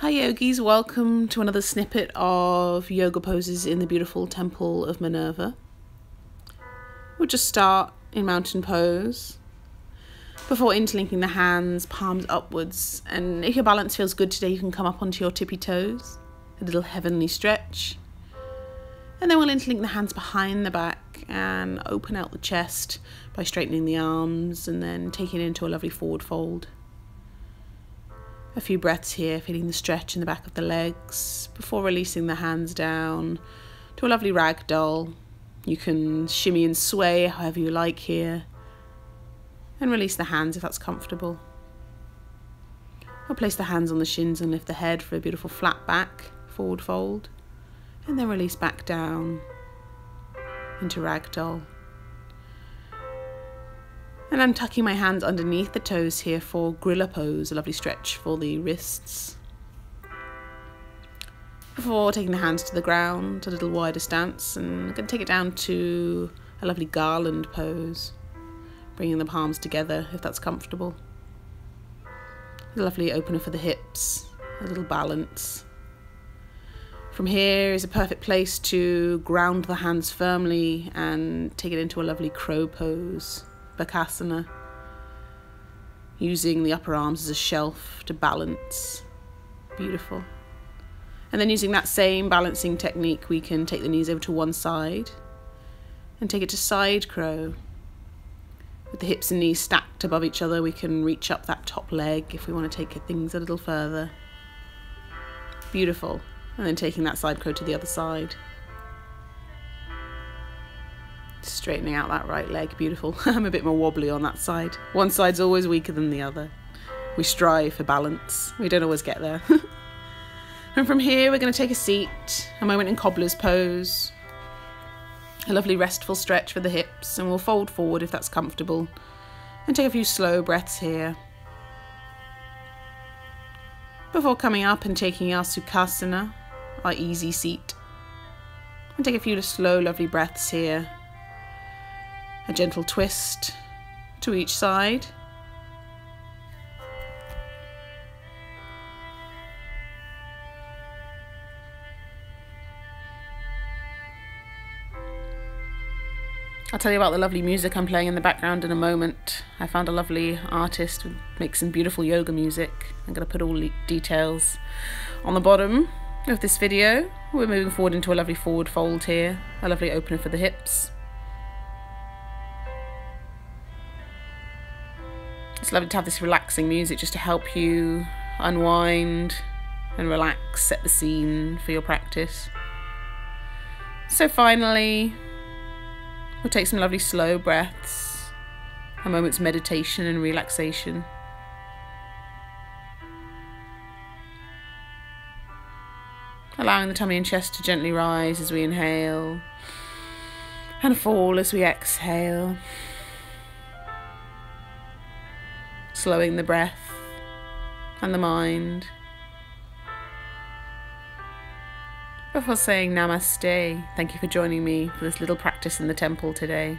Hi yogis, welcome to another snippet of yoga poses in the beautiful temple of Minerva. We'll just start in mountain pose before interlinking the hands, palms upwards. And if your balance feels good today, you can come up onto your tippy toes, a little heavenly stretch. And then we'll interlink the hands behind the back and open out the chest by straightening the arms and then taking it into a lovely forward fold. A few breaths here, feeling the stretch in the back of the legs before releasing the hands down to a lovely rag doll. You can shimmy and sway however you like here, and release the hands if that's comfortable. Or place the hands on the shins and lift the head for a beautiful flat back, forward fold, and then release back down into ragdoll. And I'm tucking my hands underneath the toes here for gorilla pose, a lovely stretch for the wrists. Before taking the hands to the ground, a little wider stance, and I'm going to take it down to a lovely garland pose, bringing the palms together if that's comfortable. A lovely opener for the hips, a little balance. From here is a perfect place to ground the hands firmly and take it into a lovely crow pose. Bakasana, using the upper arms as a shelf to balance. Beautiful. And then using that same balancing technique, we can take the knees over to one side and take it to side crow. With the hips and knees stacked above each other, we can reach up that top leg if we want to take things a little further. Beautiful. And then taking that side crow to the other side. Straightening out that right leg, beautiful. I'm a bit more wobbly on that side. One side's always weaker than the other. We strive for balance. We don't always get there. and from here, we're going to take a seat, a moment in cobbler's pose. A lovely restful stretch for the hips, and we'll fold forward if that's comfortable. And take a few slow breaths here. Before coming up and taking our Sukhasana, our easy seat. And take a few slow, lovely breaths here a gentle twist to each side. I'll tell you about the lovely music I'm playing in the background in a moment. I found a lovely artist who makes some beautiful yoga music. I'm going to put all the details on the bottom of this video. We're moving forward into a lovely forward fold here, a lovely opener for the hips. It's lovely to have this relaxing music just to help you unwind and relax, set the scene for your practice. So finally, we'll take some lovely slow breaths, a moment's meditation and relaxation. Allowing the tummy and chest to gently rise as we inhale and fall as we exhale. Slowing the breath and the mind. Before saying namaste, thank you for joining me for this little practice in the temple today.